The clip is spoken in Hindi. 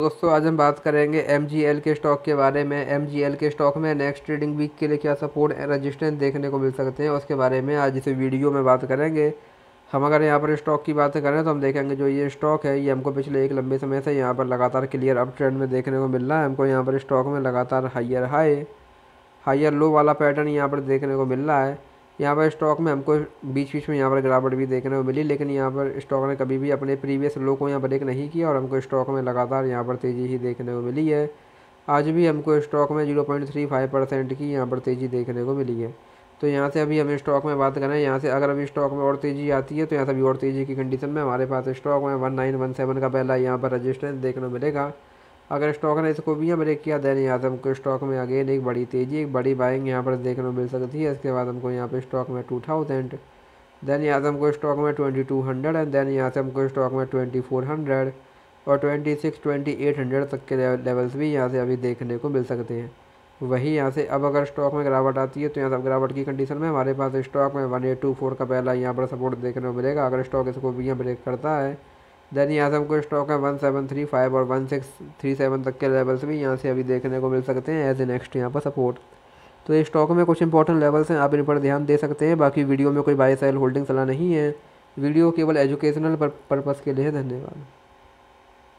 दोस्तों, आज हम बात करेंगे MGL के स्टॉक के बारे में। MGL के स्टॉक में नेक्स्ट ट्रेडिंग वीक के लिए क्या सपोर्ट रजिस्टेंस देखने को मिल सकते हैं, उसके बारे में आज इस वीडियो में बात करेंगे। हम अगर यहाँ पर स्टॉक की बात करें तो हम देखेंगे जो ये स्टॉक है, ये हमको पिछले एक लंबे समय से यहाँ पर लगातार क्लियर अप ट्रेंड में देखने को मिल रहा है। हमको यहाँ पर स्टॉक में लगातार हाइयर हाई हाइयर लो वाला पैटर्न यहाँ पर देखने को मिल रहा है। यहाँ पर स्टॉक में हमको बीच बीच में यहाँ पर गिरावट भी देखने को मिली, लेकिन यहाँ पर स्टॉक ने कभी भी अपने प्रीवियस लो को यहाँ ब्रेक नहीं किया और हमको स्टॉक में लगातार यहाँ पर तेज़ी ही देखने को मिली है। आज भी हमको स्टॉक में zero point three five percent की यहाँ पर तेज़ी देखने को मिली है। तो यहाँ से अभी हम स्टॉक में बात करें, यहाँ से अगर अभी स्टॉक में और तेज़ी आती है तो यहाँ से अभी और तेज़ी की कंडीशन में हमारे पास स्टॉक में वन नाइन वन सेवन का पहला यहाँ पर रजिस्टेंस देखने को मिलेगा। अगर स्टॉक ने इसको भी यहाँ ब्रेक किया, देन यहाँ से हमको स्टॉक में अगेन एक बड़ी तेज़ी, एक बड़ी बाइंग यहाँ पर देखने को मिल सकती है। इसके बाद हमको यहाँ पर स्टॉक में टू थाउज़ेंड देन यहाँ से हमको स्टॉक में twenty two hundred and then यहाँ से हमको स्टॉक में ट्वेंटी फोर हंड्रेड और twenty six twenty eight hundred तक के लेवल्स भी यहाँ से अभी देखने को मिल सकते हैं। वही यहाँ से अब अगर स्टॉक में गिरावट आती है तो यहाँ से गिरावट की कंडीशन में हमारे पास स्टॉक में वन एट टू फोर का पहला यहाँ पर सपोर्ट देखने को मिलेगा। अगर स्टॉक इसको भी यहाँ ब्रेक करता है देन यहाँ को स्टॉक है वन सेवन थ्री फाइव और वन सिक्स थ्री सेवन तक के लेवल्स भी यहाँ से अभी देखने को मिल सकते हैं एज ए नेक्स्ट यहाँ पर सपोर्ट तो ये स्टॉक में कुछ इंपॉर्टेंट लेवल्स हैं, आप इन पर ध्यान दे सकते हैं, बाकी वीडियो में कोई बाई सेल होल्डिंग सलाह नहीं है। वीडियो केवल एजुकेशनल पर्पज़ के लिए धन्यवाद।